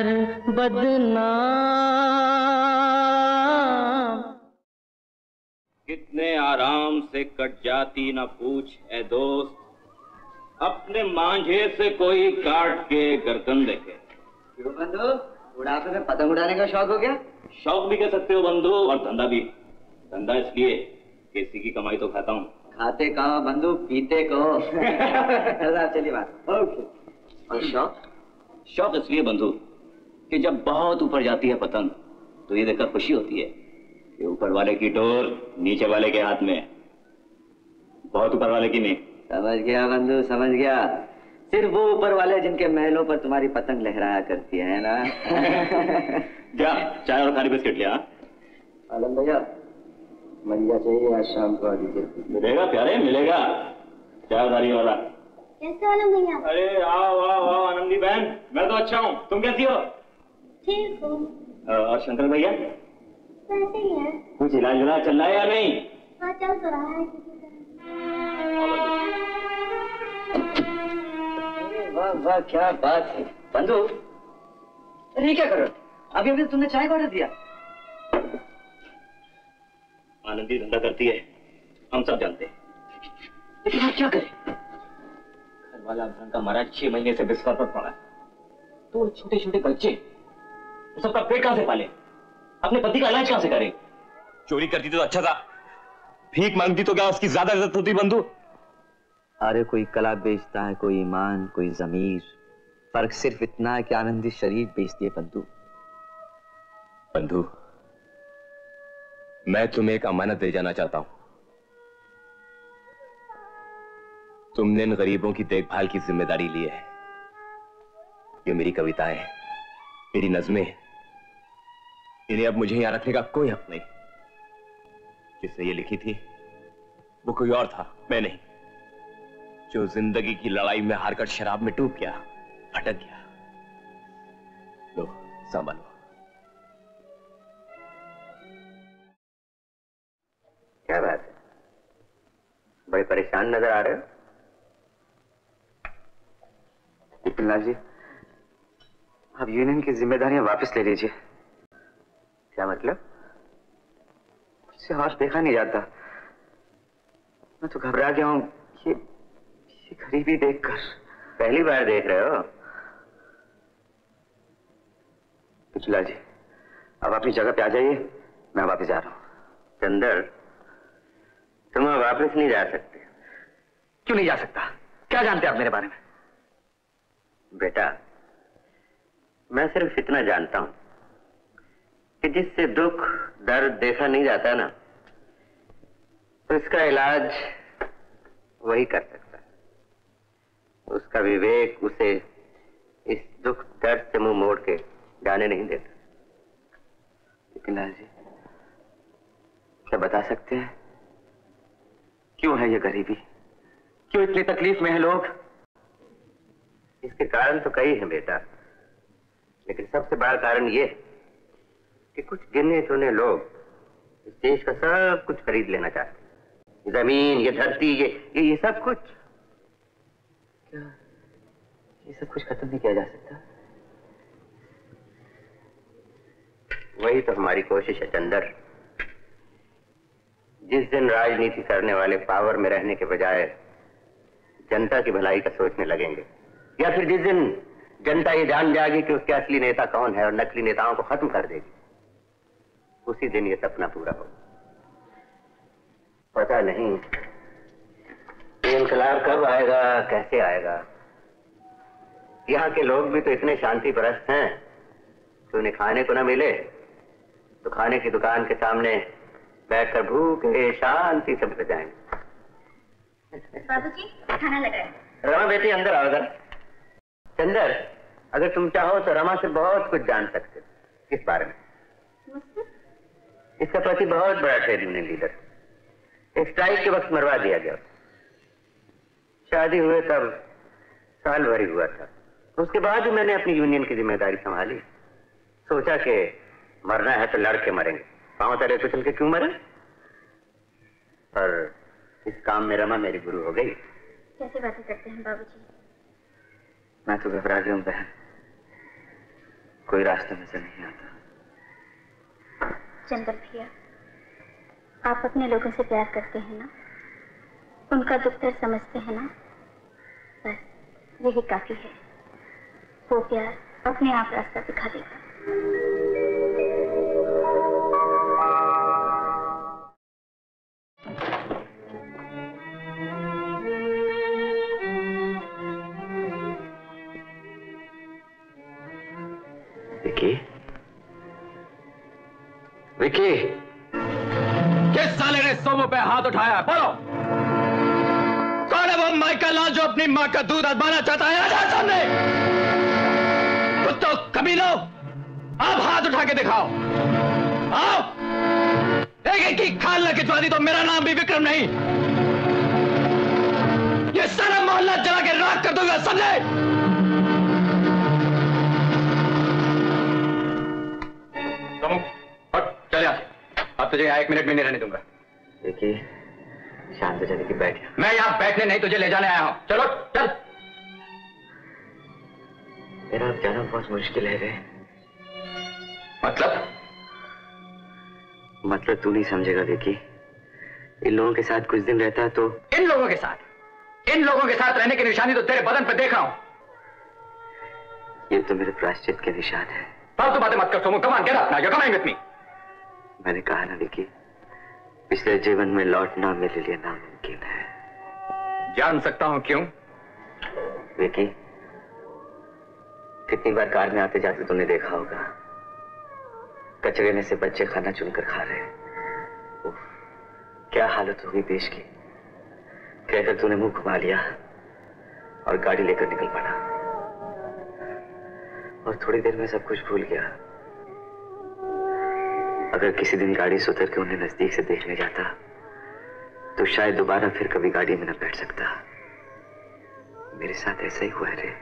कर बदनाम कितने आराम से कट जाती न पूछ ए दोस्त। अपने मांझे से कोई काट के गर्दन देखे। क्यों बंधु? बुढ़ापे में पतंग उड़ाने का शौक हो गया? शौक भी कह सकते हो बंधु और धंधा भी। धंधा इसलिए किसी की कमाई तो खाता हूँ। खाते कहो बंधु? पीते कहो। चलिए बात। ओके। और शौक? शौक इसलिए बंधु कि जब बहुत ऊपर जाती है पतंग तो ये देखकर खुशी होती है कि ऊपर वाले की डोर नीचे वाले के हाथ में बहुत ऊपर वाले की नहीं। समझ गया बंधु समझ गया। सिर्फ़ वो ऊपर वाले जिनके महलों पर तुम्हारी पतंग लहराया करती है ना? क्या चाय और खाली बिस्किट लिया हाँ? आलम भैया मंजा चाहिए आज शाम को आ दीजिए मिलेगा प्यारे मिलेगा। चाय चायदारी वाला। कैसे वाले भैया? अरे आओ आओ आओ आनंदी बहन मैं तो अच्छा हूँ। तुम कैसी हो? ठीक हूँ। और शंकर भैया? कैसे ही? कुछ इलाज चल रहा है या नहीं? हाँ चल तो रहा है। वाह वाह क्या बात है। बंधु अरे क्या कर रहे हो? अभी अभी तो तुमने चाय का ऑर्डर दिया। आनंदी धंधा करती है। हम सब जानते हैं। लेकिन आप क्या करें? घर वाला धन का महाराज छह महीने से बिस्तर पर पड़ा है। तो छोटे छोटे बच्चे। सबका पेट कहाँ से पाले? अपने पति का इलाज कहाँ से करे? चोरी करती तो अच्छा था। भीख मांगती तो क्या उसकी ज़्यादा इज़्ज़त होती बंधु? अरे कोई कला बेचता है कोई ईमान कोई जमीर। फ़र्क सिर्फ़ इतना है कि आनंदी शरीर बेचती है बंधु। बंधु मैं तुम्हें एक अमानत दे जाना चाहता हूँ। तुमने इन गरीबों की देखभाल की ज़िम्मेदारी ली है। ये मेरी कविताएँ मेरी नज्में इन्हें अब मुझे यहाँ रखने का कोई हक नहीं। जिसने ये लिखी थी, वो कोई और था, मैं नहीं। जो ज़िंदगी की लड़ाई में हारकर शराब में डूब गया, भटक गया। लो, संभालो क्या बात है? बड़े परेशान नज़र आ रहे हो? जी, आप यूनियन की जिम्मेदारियाँ वापस ले लीजिए। मतलब? इससे और देखा नहीं जाता। मैं तो घबरा गया हूँ ये, ये गरीबी देखकर। पहली बार देख रहे हो? पिछला जी अब अपनी जगह पे आ जाइए मैं वापस जा रहा हूँ। चंदर तुम अब वापस नहीं जा सकते। क्यों नहीं जा सकता? क्या जानते आप मेरे बारे में? बेटा मैं सिर्फ़ इतना जानता हूँ कि जिससे दुख, दर्द देखा नहीं जाता ना तो इसका इलाज वही कर सकता है। उसका विवेक उसे इस दुख, दर्द से मुँह मोड़ के जाने नहीं देता। विपिनलाल जी क्या बता सकते हैं? क्यों है ये गरीबी? क्यों इतनी तकलीफ़ में है लोग? इसके कारण तो कई हैं बेटा, लेकिन सबसे बड़ा कारण ये है कि कुछ गिने चुने लोग इस देश का सब कुछ खरीद लेना चाहते ज़मीन ये धरती ये ये, ये सब कुछ। क्या ये सब कुछ खत्म नहीं किया जा सकता? वही तो हमारी कोशिश है चंदर। जिस दिन राजनीति करने वाले पावर में रहने के बजाय जनता की भलाई का सोचने लगेंगे या फिर जिस दिन जनता ये जान जाएगी कि उसके असली नेता कौन है और नकली नेताओं को खत्म कर देगी। उसी दिन ये सपना पूरा हो। पता नहीं ये इनकलाब कब आएगा कैसे आएगा? यहाँ के लोग भी तो इतने शांति परस्त हैं कि उन्हें खाने को ना मिले। तो खाने की दुकान के सामने बैठकर भूखे शांति से बैठ जाएँगे। बाबूजी खाना लगा रमा बेटी अंदर आओ जरा चंदर अगर तुम चाहो तो रमा से बहुत कुछ जान सकते हो किस बारे में। मुझसे इसका पति बहुत बड़ा ट्रेड यूनियन लीडर। एक स्ट्राइक के वक्त मरवा दिया गया। शादी हुए तब साल भर ही हुआ था। उसके बाद ही मैंने अपनी यूनियन की ज़िम्मेदारी संभाली। सोचा कि मरना है तो लड़के मरेंगे। पाँव तले तो चल के क्यों मरे? पर इस काम में रमा मेरी गुरु हो गई। कैसे बातें करते हैं बाबूजी? मैं तो घबरा गया हूँ बहन। कोई रास्ता नज़र नहीं आता। चंदर भैया। आप अपने लोगों से प्यार करते हैं ना? उनका दुख दर्द समझते हैं ना? बस, यही काफ़ी है। वो प्यार अपने आप रास्ता दिखा देगा। माँ का दूध आजमाना चाहता है आजा सामने। कुत्तो, कमीनो, आप हाथ उठा के दिखाओ। आओ। एक एक की खाल न खिंचवा दी तो मेरा नाम भी विक्रम नहीं। ये सारा मोहल्ला जला के राख कर दूँगा समझे चल अब तुझे एक मिनट भी नहीं रहने दूँगा। विकी शांत हो जा विकी बैठ मैं यहाँ बैठने नहीं तुझे ले जाने आया हूँ। चलो चल। मेरा अब जाना बहुत मुश्किल है रे। मतलब? मतलब तू नहीं समझेगा विकी इन लोगों के साथ कुछ दिन रहता है तो इन लोगों के साथ? इन लोगों के साथ रहने की निशानी तो तेरे बदन पर देख रहा हूँ। ये तो मेरे प्राश्चित के निशान है। फालतू बातें मत कर Somu come on get up now you coming with me मैंने कहा ना विकी पिछले जीवन में लौटना मेरे लिए नामुमकिन है। जान सकता हूँ क्यों? विकी कितनी बार कार में आते जाते तुमने देखा होगा। कचरे में से बच्चे खाना चुनकर खा रहे हैं। क्या हालत होगी देश की? कहकर तूने मुँह घुमा लिया और गाड़ी लेकर निकल पड़ा। और थोड़ी देर में सब कुछ भूल गया। अगर किसी दिन गाड़ी से उतर के उन्हें नज़दीक से देखने जाता तो शायद दोबारा फिर कभी गाड़ी में न बैठ सकता। मेरे साथ ऐसा ही हुआ है रे।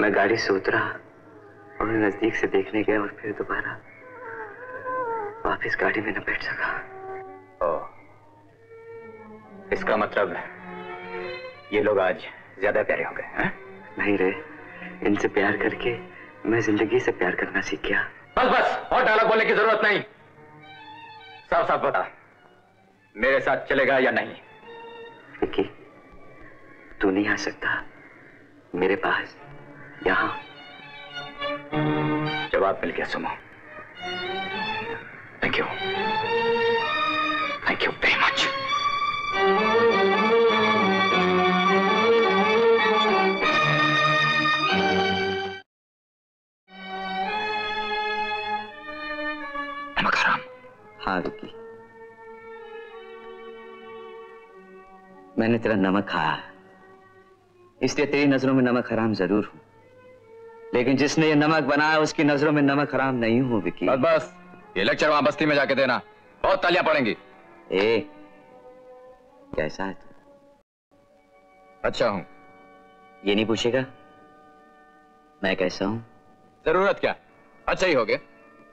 मैं गाड़ी से उतरा और उन्हें नज़दीक से देखने गया और फिर दोबारा वापस गाड़ी में न बैठ सका। ओ, इसका मतलब ये लोग आज ज़्यादा प्यारे हो गए नहीं रे इनसे प्यार करके मैं ज़िंदगी से प्यार करना सीख गया। बस बस और डायलॉग बोलने की ज़रूरत नहीं। साफ़ साफ़ बता मेरे साथ चलेगा या नहीं? विकी तू नहीं आ सकता। मेरे पास यहाँ। जवाब मिल गया Sumo. Thank you thank you very much मैंने तेरा नमक खाया इसलिए तेरी नज़रों में नमक हराम ज़रूर हूँ। लेकिन जिसने ये नमक बनाया उसकी नज़रों में नमक हराम नहीं हूँ विकी। बस बस। ये लेक्चर वहाँ बस्ती में जाके देना। बहुत तालियाँ पड़ेंगी। ए कैसा है तू? अच्छा हूँ। ये नहीं पूछेगा? मैं कैसा हूँ? ज़रूरत क्या? अच्छा ही हो गए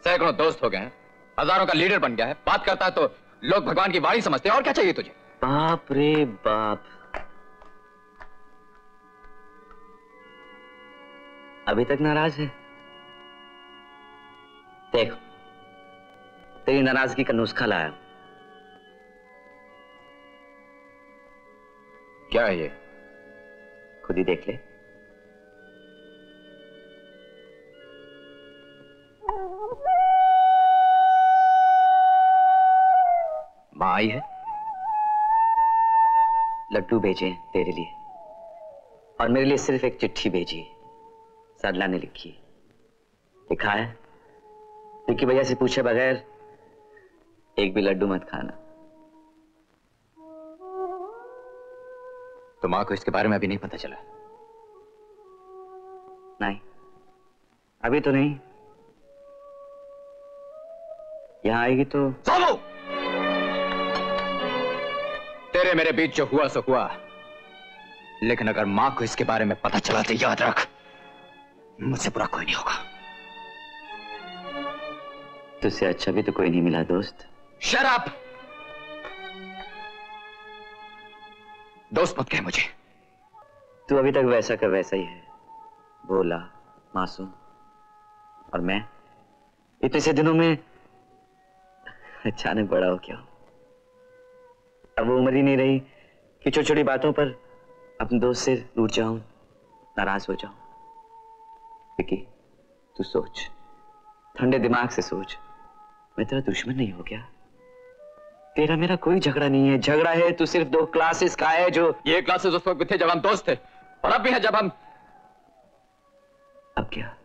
सैकड़ों दोस्त हो गए हैं। हज़ारों का लीडर बन गया है। बात करता है तो लोग भगवान की वाणी समझते हैं। और क्या चाहिए तुझे? बाप रे बाप। अभी तक नाराज़ है? देखो, तेरी नाराज़गी का नुस्खा लाया क्या है ये? खुद ही देख ले। माँ आई है? लड्डू भेजे तेरे लिए। और मेरे लिए सिर्फ़ एक चिट्ठी भेजी सरला ने लिखी। लिखा है? विक्की भैया से पूछे बगैर एक भी लड्डू मत खाना। तो माँ को इसके बारे में अभी नहीं पता चला? नहीं। अभी तो नहीं। यहाँ आएगी तो तेरे मेरे बीच जो हुआ सो हुआ। लेकिन अगर माँ को इसके बारे में पता चला तो याद रख मुझसे बुरा कोई नहीं होगा। तुझसे अच्छा भी तो कोई नहीं मिला दोस्त। शराब दोस्त मत कह मुझे। तू अभी तक वैसा का वैसा ही है। बोला मासूम और मैं। इतने से दिनों में अचानक बड़ा हो क्या हूँ। अब वो उम्र ही नहीं रही कि छोटी छोटी बातों पर अपने दोस्त से रूठ जाऊँ नाराज़ हो जाऊँ। विकी तू सोच ठंडे दिमाग से सोच मैं तेरा दुश्मन नहीं हो गया। तेरा मेरा कोई झगड़ा नहीं है झगड़ा है तू सिर्फ़ दो क्लासेस का है जो ये क्लासेस उस वक्त थे जब हम दोस्त थे और अब भी है जब हम अब क्या?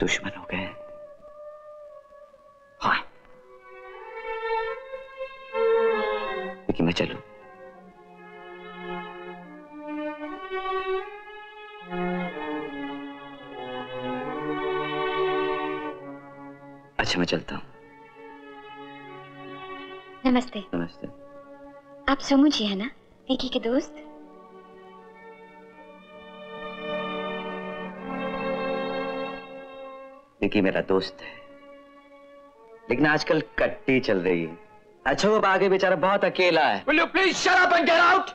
दुश्मन हो गए लेकिन मैं चलूँ। अच्छा मैं चलता हूँ। नमस्ते। नमस्ते। आप सोमू जी है ना? विकी के दोस्त? विकी मेरा दोस्त है। लेकिन आजकल कट्टी चल रही है। अच्छा वो आगे बेचारा बहुत अकेला है। Will you please shut up and get out?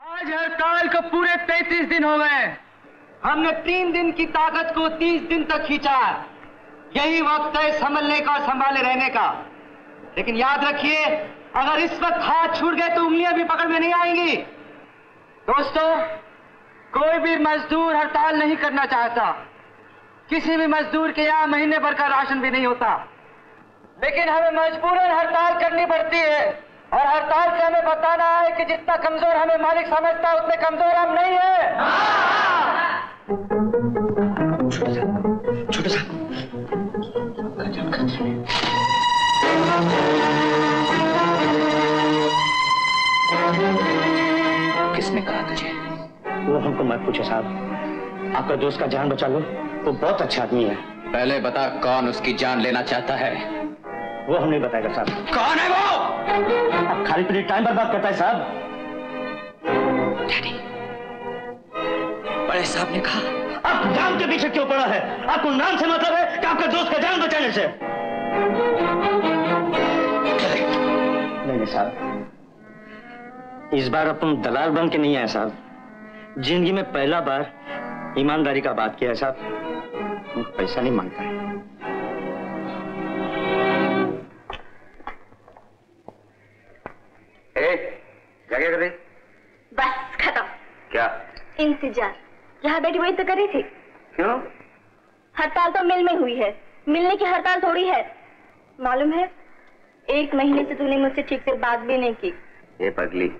आज हड़ताल को पूरे 33 दिन हो गए हमने तीन दिन की ताकत को 30 दिन तक खींचा। यही वक्त है संभलने का और संभाले रहने का। लेकिन याद रखिए अगर इस वक्त हाथ छूट गए तो उंगलियाँ भी पकड़ में नहीं आएँगी। दोस्तों, कोई भी मजदूर हड़ताल नहीं करना चाहता। किसी भी मजदूर के यहाँ महीने भर का राशन भी नहीं होता। लेकिन हमें मजबूरन हड़ताल करनी पड़ती है। और हड़ताल से हमें बताना है कि जितना कमज़ोर हमें मालिक समझता है, उतने कमज़ोर हम नहीं है। किसने वो हमको मत पूछे साहब। आपका दोस्त का जान बचा लो। वो बहुत अच्छा आदमी है। पहले बता कौन उसकी जान लेना चाहता है? वो हम नहीं बताएगा साहब। कौन है वो? आप खाली पीली टाइम बर्बाद करता है साहब। बड़े साहब ने कहा। आप नाम के पीछे क्यों पड़ा है? आपको नाम से मतलब है कि आपका दोस्त का जान बचाने से। नहीं साहब। इस बार अपन दलाल बन के नहीं आए साहब। ज़िंदगी में पहला बार ईमानदारी का बात किया साहब। पैसा नहीं माँगता है। ए क्या क्या कर रही? बस खत्म। क्या? इंतज़ार। यहाँ बैठी वही तो कर रही थी। क्यों? हड़ताल तो मिल में हुई है। मिलने की हड़ताल थोड़ी है। मालूम है एक महीने से तूने मुझसे ठीक से बात भी नहीं की। ये पगली।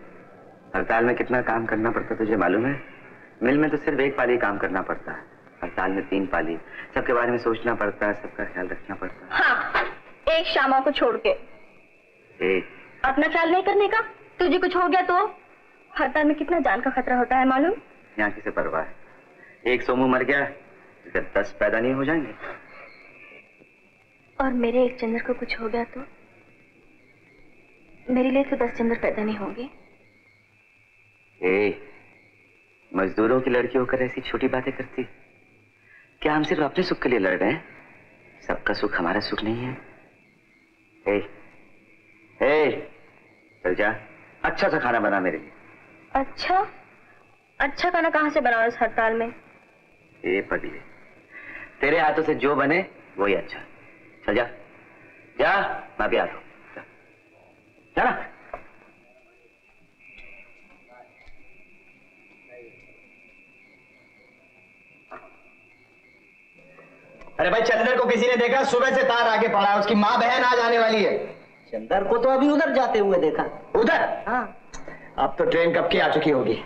हड़ताल में कितना काम करना पड़ता तुझे मालूम है? मिल में तो सिर्फ़ एक पाली काम करना पड़ता है। हड़ताल में तीन पाली। सबके बारे में सोचना पड़ता है सबका ख्याल रखना पड़ता है। हाँ एक शामा को छोड़ के। अपना ख्याल नहीं करने का? तुझे कुछ हो गया तो? हड़ताल में कितना जान का खतरा होता है मालूम? यहाँ किसे परवाह है? एक सोमू मर गया तो दस पैदा नहीं हो जाएँगे। और मेरे एक चंद्र को कुछ हो गया तो? मेरे लिए तो दस चंद्र पैदा नहीं होंगे। ए मजदूरों की लड़की होकर ऐसी छोटी बातें करती। क्या हम सिर्फ़ अपने सुख के लिए लड़ रहे हैं? सबका सुख हमारा सुख नहीं है। ए, ए, चल जा। अच्छा सा खाना बना मेरे लिए। अच्छा? अच्छा खाना कहाँ से बनाओ इस हड़ताल में? ए पगले तेरे हाथों से जो बने वही अच्छा। चल जा। जा मैं भी आता हूँ। जा। जा ना। अरे भाई चंदर को किसी ने देखा सुबह से तार आगे पड़ा है उसकी माँ बहन आज आने वाली है। चंदर को तो अभी उधर जाते हुए देखा। उधर? हाँ। अब तो ट्रेन कब की आ चुकी होगी?